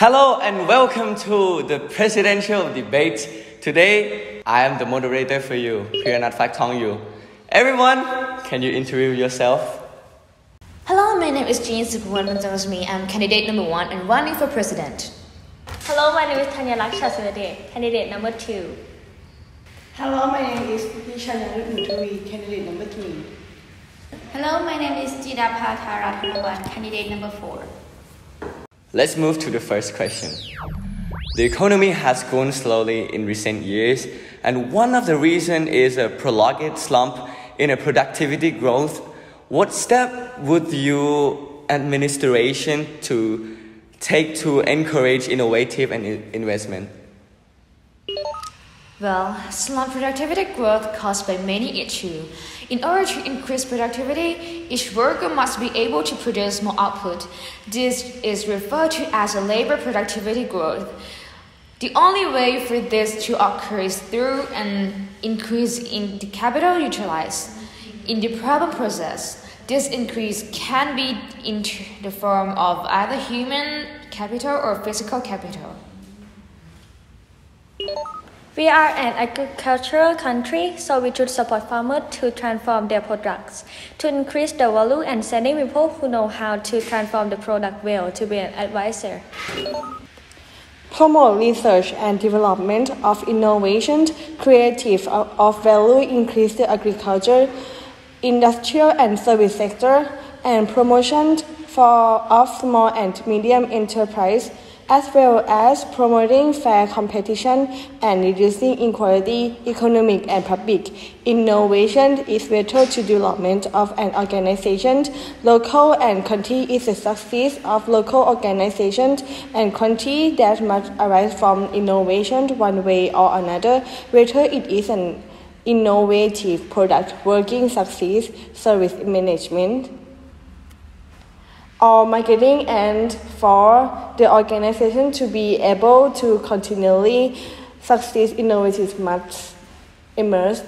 Hello and welcome to the presidential debate. Today, I am the moderator for you, Peeranat Faktongyu. Everyone, can you introduce yourself? Hello, my name is Jean Supawan I'm candidate number one and running for president. Hello, my name is Tanya Laksha Surade, candidate number two. Hello, my name is Vishanya Nuturi, candidate number three. Hello, my name is Jidapa Tharatanawat, candidate number four. Let's move to the first question. The economy has grown slowly in recent years, and one of the reasons is a prolonged slump in a productivity growth. What step would you administration to take to encourage innovative and investment? Well, slump productivity growth caused by many issues. In order to increase productivity, each worker must be able to produce more output. This is referred to as a labor productivity growth. The only way for this to occur is through an increase in the capital utilized. In the problem process, this increase can be in the form of either human capital or physical capital. We are an agricultural country, so we should support farmers to transform their products, to increase the value and sending people who know how to transform the product well to be an advisor. Promote research and development of innovation, creative uh, of value, increase the agriculture, industrial and service sector, and promotion for of small and medium enterprise as well as promoting fair competition and reducing inequality, economic and public. Innovation is vital to development of an organization. Local and county is the success of local organizations and county that must arise from innovation one way or another, whether it is an innovative product, working success, service management or marketing and for the organization to be able to continually succeed innovative must emerge.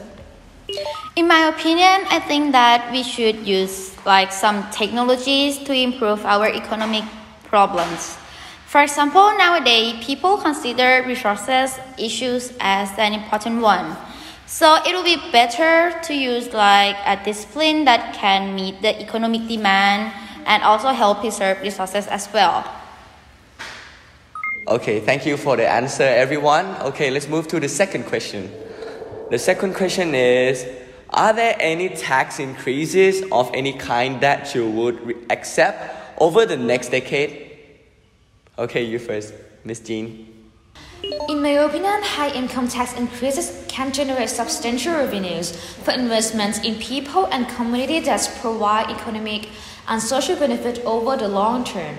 In my opinion, I think that we should use like some technologies to improve our economic problems. For example, nowadays people consider resources issues as an important one. So it will be better to use like a discipline that can meet the economic demand and also help preserve resources as well. Okay, thank you for the answer, everyone. Okay, let's move to the second question. The second question is Are there any tax increases of any kind that you would accept over the next decade? Okay, you first, Miss Jean. In my opinion, high income tax increases can generate substantial revenues for investments in people and communities that provide economic and social benefit over the long term.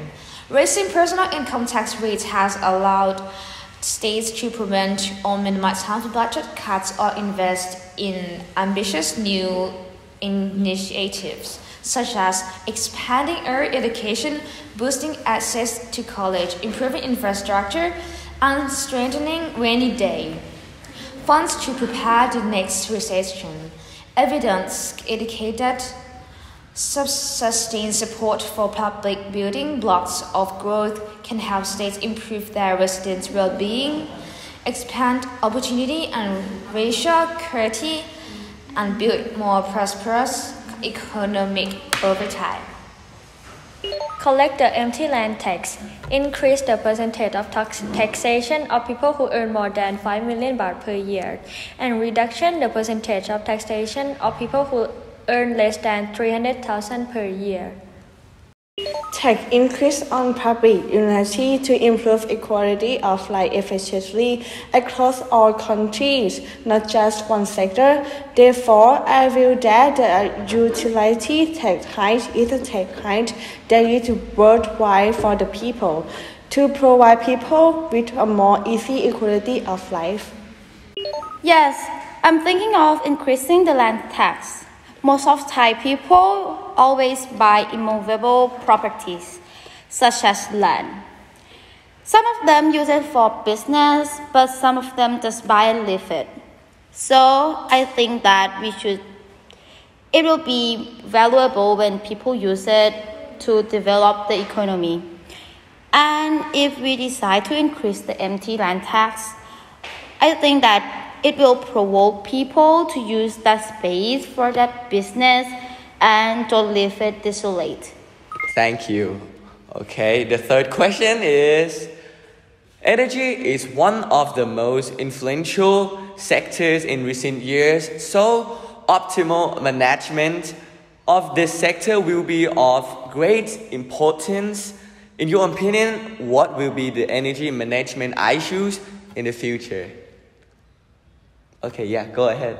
Raising personal income tax rates has allowed states to prevent or minimize harmful budget cuts or invest in ambitious new initiatives such as expanding early education, boosting access to college, improving infrastructure, and strengthening rainy day funds to prepare the next recession. Evidence indicated sustained support for public building blocks of growth can help states improve their residents' well-being, expand opportunity and racial equity, and build more prosperous economic over time. Collect the empty land tax. Increase the percentage of tax taxation of people who earn more than 5 million baht per year. And reduction the percentage of taxation of people who earn less than 300,000 per year. Tax increase on public utility to improve equality of life efficiently across all countries, not just one sector. Therefore, I view that the utility tax hike is a tax hike that is worldwide for the people to provide people with a more easy equality of life. Yes, I'm thinking of increasing the land tax. Most of Thai people always buy immovable properties, such as land. Some of them use it for business, but some of them just buy and live it. So I think that we should, it will be valuable when people use it to develop the economy. And if we decide to increase the empty land tax, I think that it will provoke people to use that space for that business and don't leave it desolate. Thank you. Okay, the third question is Energy is one of the most influential sectors in recent years, so optimal management of this sector will be of great importance. In your opinion, what will be the energy management issues in the future? Okay, yeah, go ahead.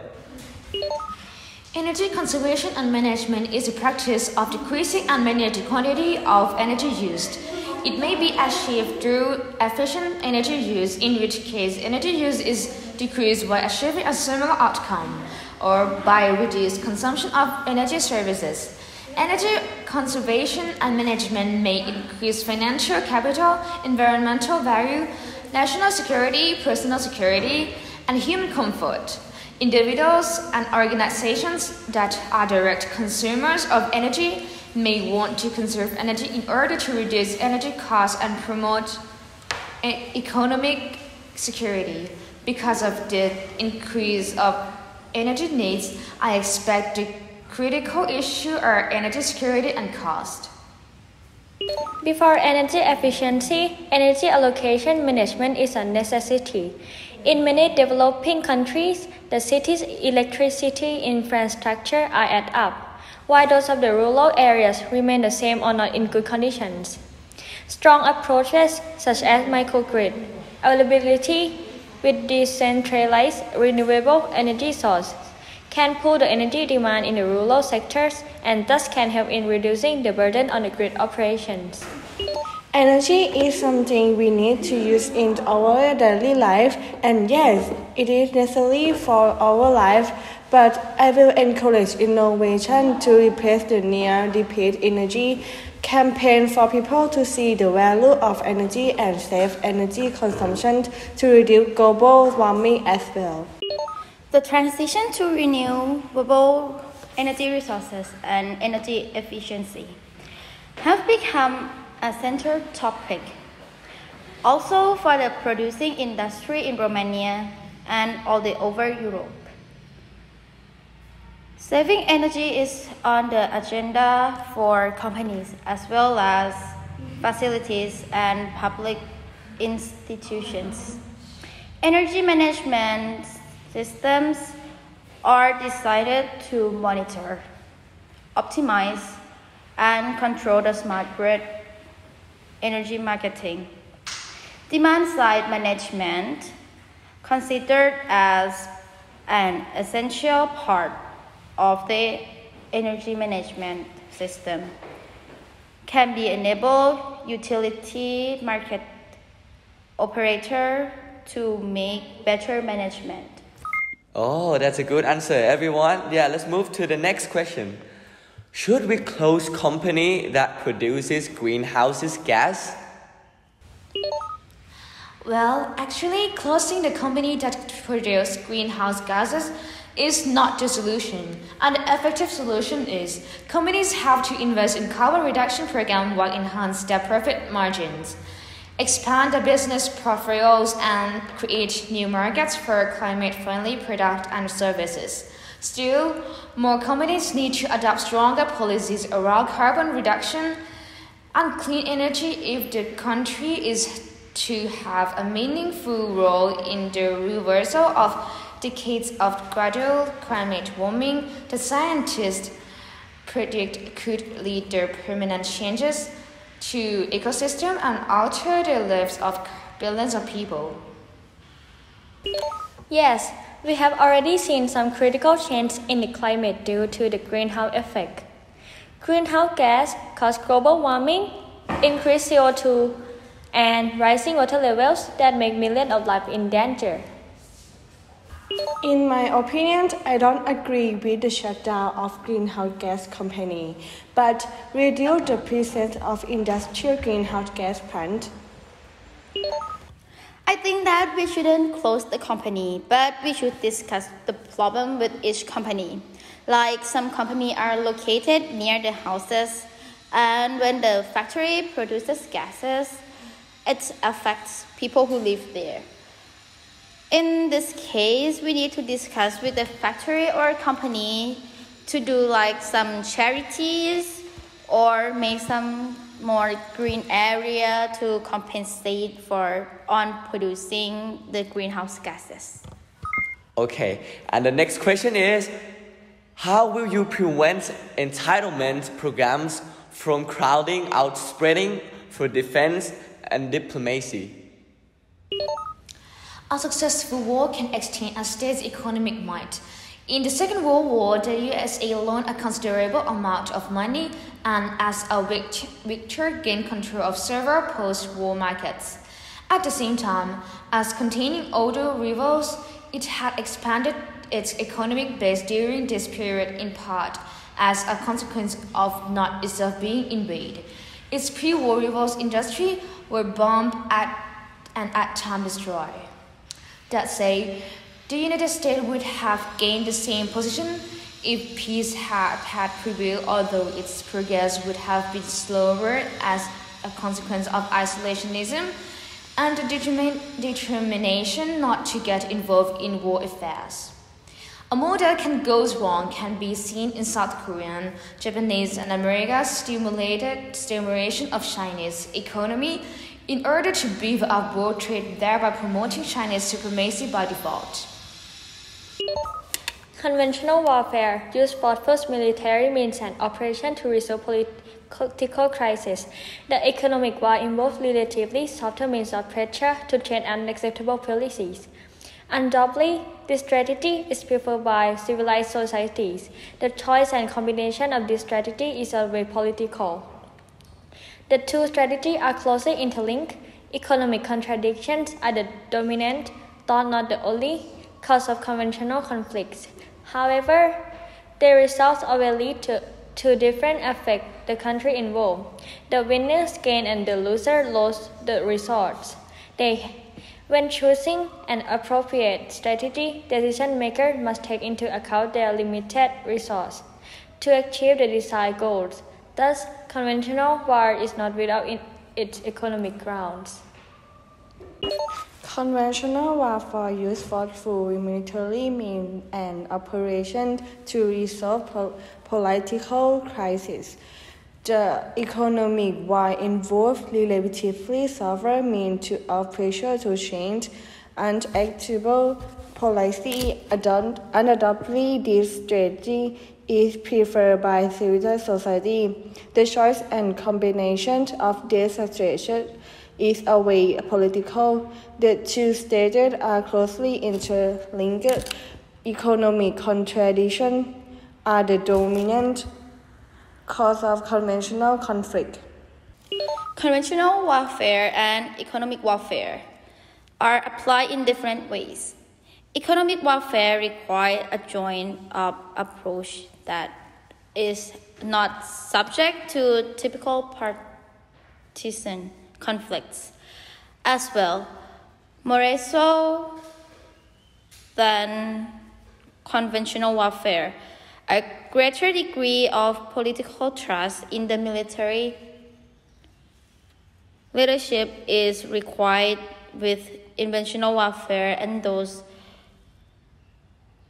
Energy conservation and management is a practice of decreasing and managing the quantity of energy used. It may be achieved through efficient energy use, in which case energy use is decreased by achieving a similar outcome, or by reduced consumption of energy services. Energy conservation and management may increase financial capital, environmental value, national security, personal security, and human comfort. Individuals and organizations that are direct consumers of energy may want to conserve energy in order to reduce energy costs and promote economic security. Because of the increase of energy needs, I expect the critical issue are energy security and cost. Before energy efficiency, energy allocation management is a necessity. In many developing countries, the city's electricity infrastructure are at up, while those of the rural areas remain the same or not in good conditions. Strong approaches such as microgrid, availability with decentralized renewable energy sources can pull the energy demand in the rural sectors and thus can help in reducing the burden on the grid operations. Energy is something we need to use in our daily life, and yes, it is necessary for our life. But I will encourage innovation to replace the near depleted energy campaign for people to see the value of energy and save energy consumption to reduce global warming as well. The transition to renewable energy resources and energy efficiency have become a central topic. Also for the producing industry in Romania and all the over Europe. Saving energy is on the agenda for companies as well as facilities and public institutions. Energy management systems are decided to monitor, optimize, and control the smart grid energy marketing. Demand side management, considered as an essential part of the energy management system, can be enabled utility market operator to make better management. Oh, that's a good answer, everyone. Yeah, let's move to the next question. Should we close company that produces greenhouses gas? Well, actually, closing the company that produces greenhouse gases is not the solution. An effective solution is companies have to invest in carbon reduction program while enhance their profit margins, expand their business portfolios, and create new markets for climate-friendly products and services. Still, more companies need to adopt stronger policies around carbon reduction and clean energy if the country is to have a meaningful role in the reversal of decades of gradual climate warming the scientists predict could lead to permanent changes to ecosystem and alter the lives of billions of people. Yes, we have already seen some critical change in the climate due to the greenhouse effect. Greenhouse gas cause global warming, increase CO2, and rising water levels that make millions of lives in danger. In my opinion, I don't agree with the shutdown of greenhouse gas company, but reduce the presence of industrial greenhouse gas plant. I think that we shouldn't close the company, but we should discuss the problem with each company. Like some companies are located near the houses, and when the factory produces gases, it affects people who live there. In this case, we need to discuss with the factory or company to do like some charities or make some more green area to compensate for on producing the greenhouse gases. Okay, and the next question is how will you prevent entitlement programs from crowding out spreading for defense and diplomacy? A successful war can extend a state's economic might. In the Second World War, the USA loaned a considerable amount of money and, as a victor, gained control of several post war markets. At the same time, as containing older rivals, it had expanded its economic base during this period in part as a consequence of not itself being invaded. Its pre-war rivals industry were bombed at and at time destroyed. That said, the United States would have gained the same position if peace had, had prevailed, although its progress would have been slower as a consequence of isolationism and the determination not to get involved in war affairs. A model can go wrong can be seen in South Korean, Japanese, and America's stimulated stimulation of Chinese economy in order to beef up world trade, thereby promoting Chinese supremacy by default. Conventional warfare use first military means and operation to resolve political crisis. The economic war involves relatively softer means of pressure to change unacceptable policies. Undoubtedly, this strategy is preferred by civilized societies. The choice and combination of this strategy is always political. The two strategies are closely interlinked. Economic contradictions are the dominant, though not the only, cause of conventional conflicts. However, the results always lead to two different affect the country involved. The winners gain and the loser lose the results. They when choosing an appropriate strategy, decision makers must take into account their limited resources to achieve the desired goals. Thus, conventional war is not without its economic grounds. Conventional warfare uses forceful military means and operations to resolve po- political crises. The economic war involves relatively severe means to, of pressure to change unacceptable policy. Undoubtedly, this strategy is preferred by civil society. The choice and combination of these strategies is a way political. The two states are closely interlinked. Economic contradictions are the dominant cause of conventional conflict. Conventional warfare and economic warfare are applied in different ways. Economic warfare requires a joint up approach that is not subject to typical partisan conflicts. As well, more so than conventional warfare a greater degree of political trust in the military leadership is required with conventional warfare and those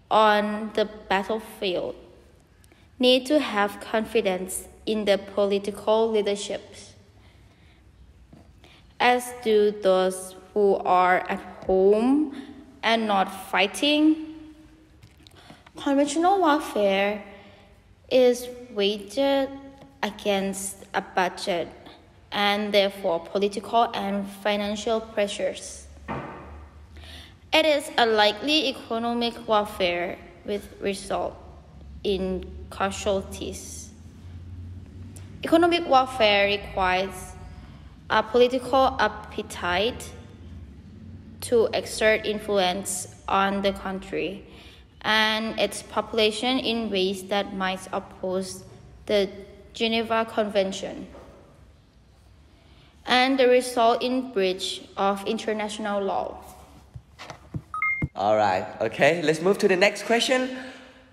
on the battlefield need to have confidence in the political leaderships, as do those who are at home and not fighting Conventional warfare is waged against a budget and therefore political and financial pressures. It is a likely economic warfare with result in casualties. Economic warfare requires a political appetite to exert influence on the country and its population in ways that might oppose the Geneva Convention and the result in breach of international law. All right, okay, let's move to the next question.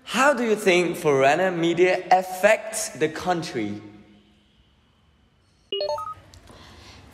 How do you think foreign media affects the country?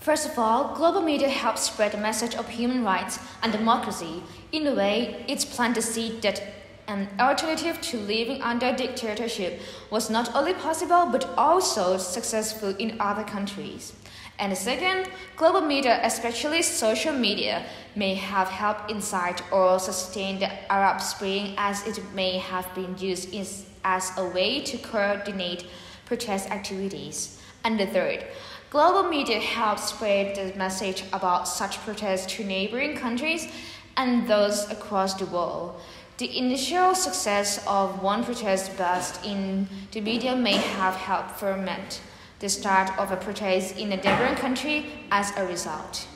First of all, global media helps spread the message of human rights and democracy. In a way, it's planted the seed that an alternative to living under dictatorship was not only possible but also successful in other countries. And second, global media, especially social media, may have helped incite or sustain the Arab Spring as it may have been used as a way to coordinate protest activities. And the third, global media helped spread the message about such protests to neighboring countries and those across the world. The initial success of one protest burst in the media may have helped ferment the start of a protest in a different country as a result.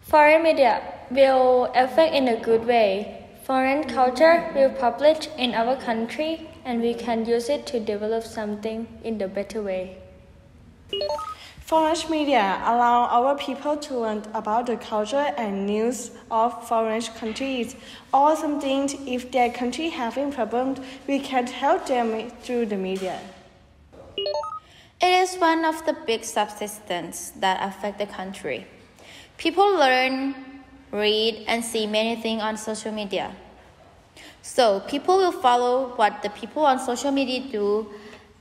Foreign media will affect in a good way. Foreign culture will publish in our country and we can use it to develop something in the better way. Foreign media allow our people to learn about the culture and news of foreign countries or something if their country having problems we can help them through the media. It is one of the big subsystems that affect the country. People learn, read, and see many things on social media. So people will follow what the people on social media do,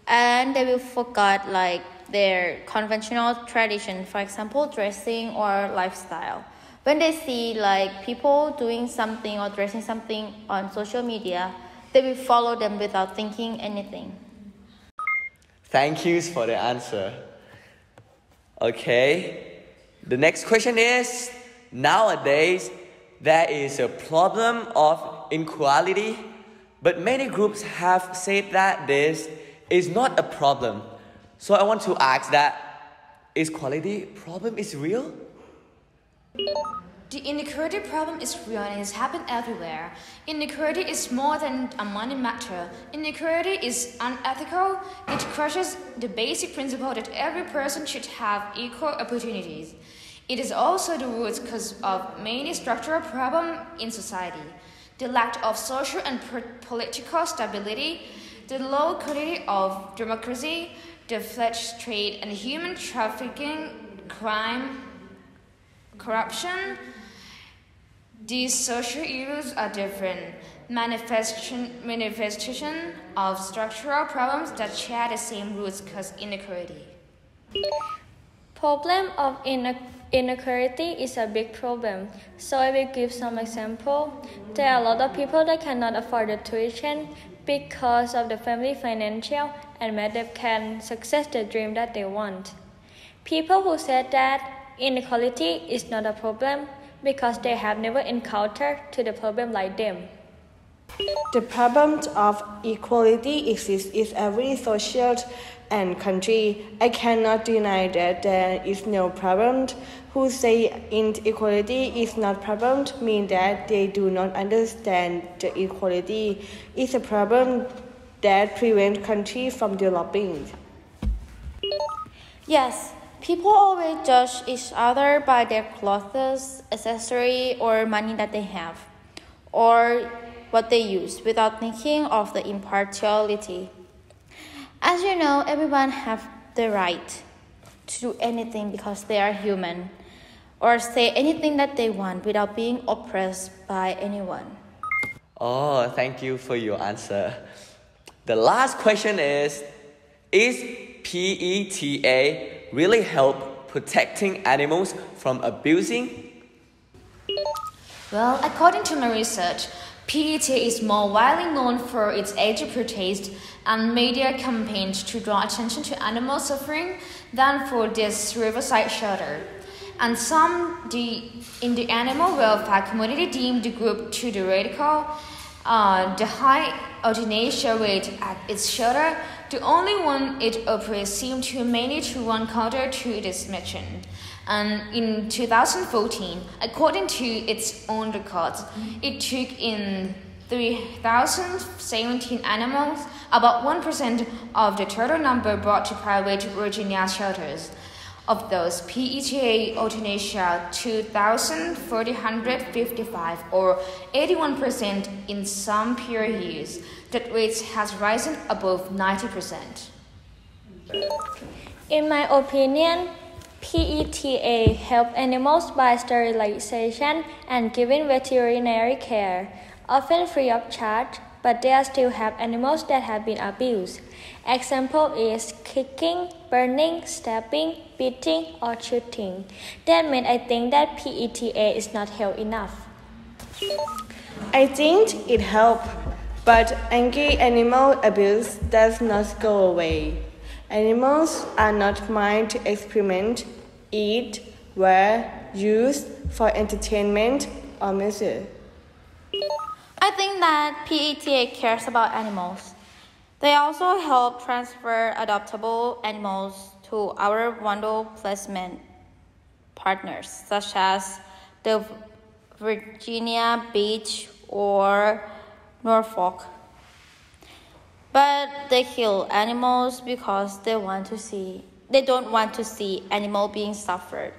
and they will forget like their conventional tradition, for example, dressing or lifestyle. When they see like people doing something or dressing something on social media, they will follow them without thinking anything. Thank yous for the answer. Okay, the next question is nowadays there is a problem of inequality, but many groups have said that this is not a problem. So I want to ask that is quality problem is real? The inequality problem is real and it's happened everywhere. Inequality is more than a money matter. Inequality is unethical. It crushes the basic principle that every person should have equal opportunities. It is also the root cause of many structural problems in society. The lack of social and political stability, the low quality of democracy, the fledged trade and human trafficking, crime, corruption, these social evils are different manifestation, manifestation of structural problems that share the same roots cause inequality. Problem of inequality is a big problem. So I will give some example. There are a lot of people that cannot afford the tuition because of the family financial and many can success the dream that they want. People who said that inequality is not a problem because they have never encountered to the problem like them. The problem of equality exists in every social and country. I cannot deny that there is no problem. Who say inequality is not problem mean that they do not understand the equality is a problem that prevent country from developing. Yes, People always judge each other by their clothes, accessory, or money that they have, or what they use, without thinking of the impartiality. As you know, everyone have the right to do anything because they are human, or say anything that they want without being oppressed by anyone. Oh, thank you for your answer. The last question is Is PETA really help protecting animals from abusing? Well, according to my research, PETA is more widely known for its protest and media campaigns to draw attention to animal suffering than for this riverside shelter. And some the, in the animal welfare community deemed the group to the radical. Uh, the high euthanasia rate at its shelter the only one it operates seemed to manage to run counter to this mission. And in 2014, according to its own records, it took in 3,017 animals, about 1% of the total number brought to private Virginia shelters. Of those, PETA euthanasia 2,455 or 81% in some period years that rate has risen above 90%. In my opinion, PETA help animals by sterilization and giving veterinary care, often free of charge, but there still have animals that have been abused. Example is kicking, burning, stabbing, beating, or shooting. That means I think that PETA is not help enough. I think it helps, but anti-animal abuse does not go away. Animals are not meant to experiment, eat, wear, use for entertainment or music. I think that PETA cares about animals. They also help transfer adoptable animals to our bundle placement partners, such as the Virginia Beach or Norfolk. But they kill animals because they want to see they don't want to see animal being suffered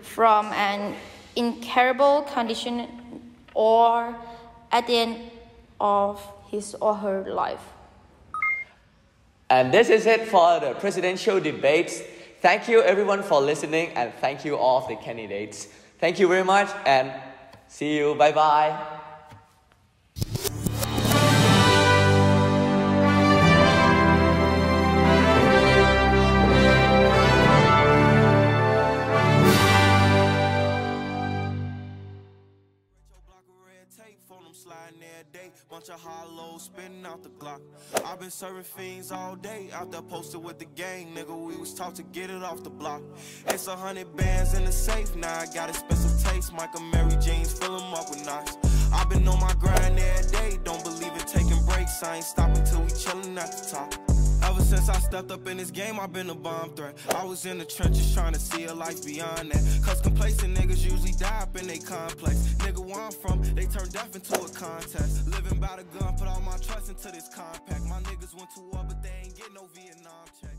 from an incurable condition or at the end of his or her life. And this is it for the presidential debates. Thank you everyone for listening and thank you all the candidates. Thank you very much and see you. Bye bye. Bunch of hollows spitting out the Glock. I've been serving fiends all day, out there posted with the gang, nigga. We was taught to get it off the block. It's a hundred bands in the safe, now I got expensive taste. Mike Amiri jeans, fill them up with knots. I've been on my grind every day, don't believe in taking breaks. I ain't stopping till we chillin' at the top. Ever since I stepped up in this game, I've been a bomb threat. I was in the trenches trying to see a life beyond that. Cause complacent niggas usually die up in they complex. Nigga, where I'm from, they turn death into a contest. Living by the gun, put all my trust into this compact. My niggas went to war, but they ain't get no Vietnam check.